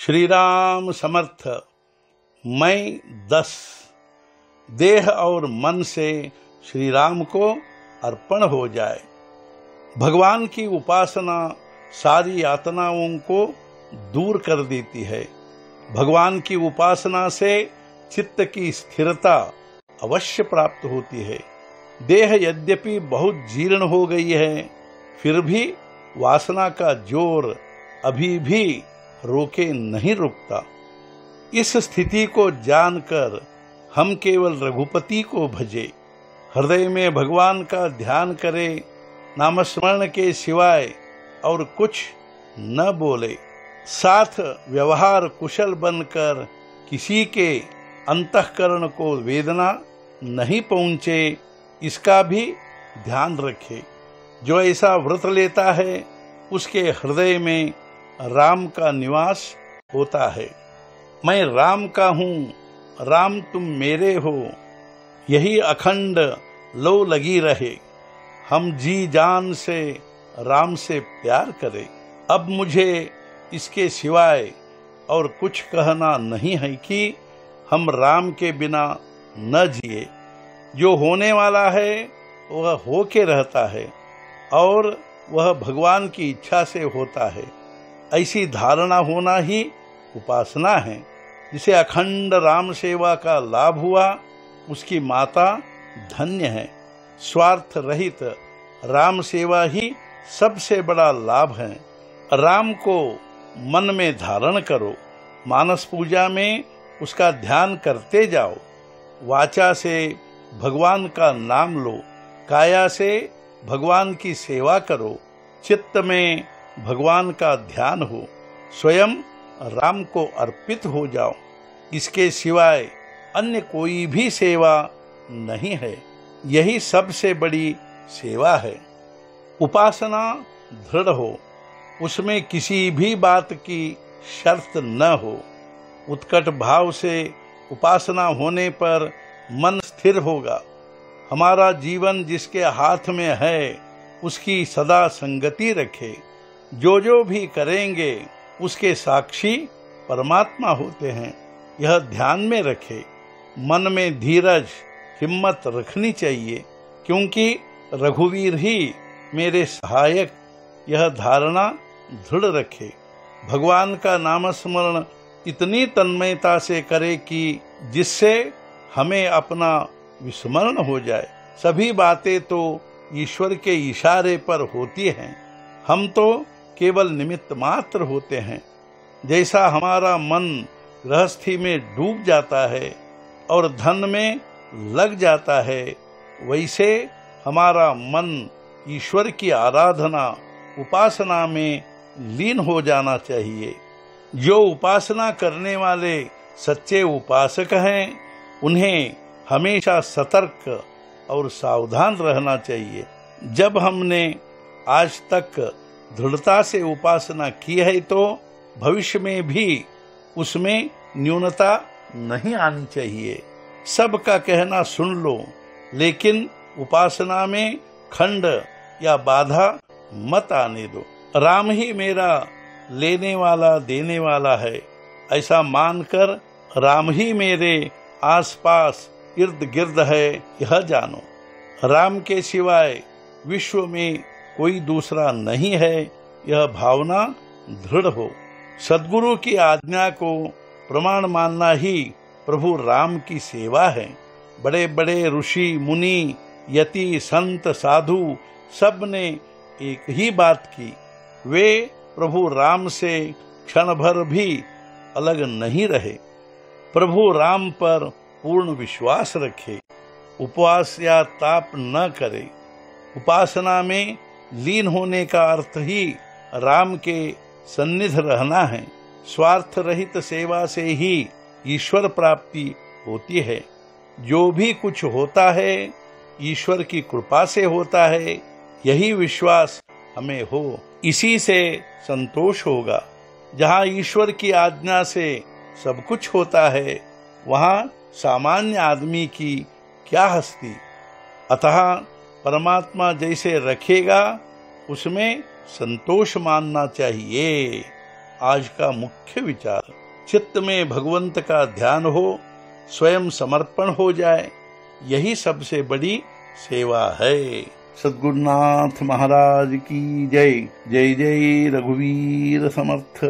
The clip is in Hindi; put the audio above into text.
श्री राम समर्थ, मैं दस। देह और मन से श्री राम को अर्पण हो जाए। भगवान की उपासना सारी यातनाओं को दूर कर देती है। भगवान की उपासना से चित्त की स्थिरता अवश्य प्राप्त होती है। देह यद्यपि बहुत जीर्ण हो गई है, फिर भी वासना का ज़ोर अभी भी रोके नहीं रुकता। इस स्थिति को जानकर हम केवल रघुपति को भजे। हृदय में भगवान का ध्यान करें, नामस्मरण के सिवाय और कुछ न बोले। साथ व्यवहार कुशल बनकर किसी के अंतकरण को वेदना नहीं पहुँचे, इसका भी ध्यान रखे। जो ऐसा व्रत लेता है, उसके हृदय में राम का निवास होता है। मैं राम का हूँ, राम तुम मेरे हो। यही अखंड लो लगी रहे। हम जी जान से, राम से प्यार करें। अब मुझे इसके सिवाय और कुछ कहना नहीं है कि हम राम के बिना न जिए। जो होने वाला है, वह हो के रहता है और वह भगवान की इच्छा से होता है। ऐसी धारणा होना ही उपासना है। जिसे अखंड राम सेवा का लाभ हुआ, उसकी माता धन्य है। स्वार्थ रहित राम सेवा ही सबसे बड़ा लाभ है। राम को मन में धारण करो, मानस पूजा में उसका ध्यान करते जाओ। वाचा से भगवान का नाम लो, काया से भगवान की सेवा करो। चित्त में भगवान का ध्यान हो, स्वयं राम को अर्पित हो जाओ। इसके सिवाय अन्य कोई भी सेवा नहीं है। यही सबसे बड़ी सेवा है। उपासना दृढ़ हो, उसमें किसी भी बात की शर्त न हो। उत्कट भाव से उपासना होने पर मन स्थिर होगा। हमारा जीवन जिसके हाथ में है, उसकी सदा संगति रखे। जो जो भी करेंगे, उसके साक्षी परमात्मा होते हैं। यह ध्यान में रखे। मन में धीरज, हिम्मत रखनी चाहिए, क्योंकि रघुवीर ही मेरे सहायक। यह धारणा दृढ़ रखे। भगवान का नाम स्मरण इतनी तन्मयता से करे कि जिससे हमें अपना विस्मरण हो जाए। सभी बातें तो ईश्वर के इशारे पर होती हैं। हम तो केवल निमित्त मात्र होते हैं। जैसा हमारा मन गृहस्थी में डूब जाता है और धन में लग जाता है, वैसे हमारा मन ईश्वर की आराधना, उपासना में लीन हो जाना चाहिए। जो उपासना करने वाले सच्चे उपासक हैं, उन्हें हमेशा सतर्क और सावधान रहना चाहिए। जब हमने आज तक दृढ़ता से उपासना की है तो भविष्य में भी उसमें न्यूनता नहीं आनी चाहिए। सबका कहना सुन लो, लेकिन उपासना में खंड या बाधा मत आने दो। राम ही मेरा लेने वाला, देने वाला है। ऐसा मानकर राम ही मेरे आसपास इर्द गिर्द है, यह जानो। राम के सिवाय विश्व में कोई दूसरा नहीं है, यह भावना दृढ़ हो। सदगुरु की आज्ञा को प्रमाण मानना ही प्रभु राम की सेवा है। बड़े बड़े ऋषि, मुनि, यति, संत, साधु सबने एक ही बात की। वे प्रभु राम से क्षण भर भी अलग नहीं रहे। प्रभु राम पर पूर्ण विश्वास रखे। उपवास या ताप न करे। उपासना में लीन होने का अर्थ ही राम के सन्निध रहना है। स्वार्थ रहित सेवा से ही ईश्वर प्राप्ति होती है। जो भी कुछ होता है, ईश्वर की कृपा से होता है। यही विश्वास हमें हो, इसी से संतोष होगा। जहाँ ईश्वर की आज्ञा से सब कुछ होता है, वहाँ सामान्य आदमी की क्या हस्ती। अतः परमात्मा जैसे रखेगा, उसमें संतोष मानना चाहिए। आज का मुख्य विचार, चित्त में भगवंत का ध्यान हो, स्वयं समर्पण हो जाए, यही सबसे बड़ी सेवा है। सदगुरुनाथ महाराज की जय। जय जय रघुवीर समर्थ।